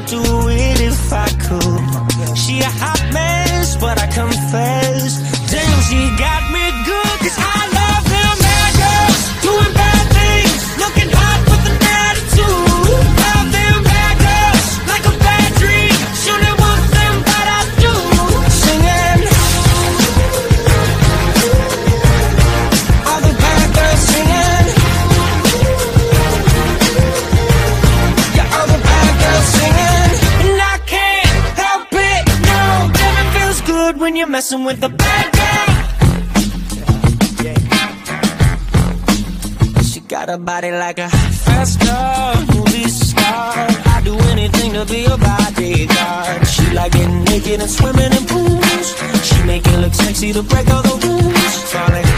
I'd do it if I could. She a hot mess, but I confess. Damn, she got when you're messing with the bad girl. She got a body like a fast car, movie star. I'd do anything to be a bodyguard. She like getting naked and swimming in pools. She make it look sexy to break all the rules. Falling